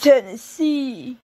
珍惜。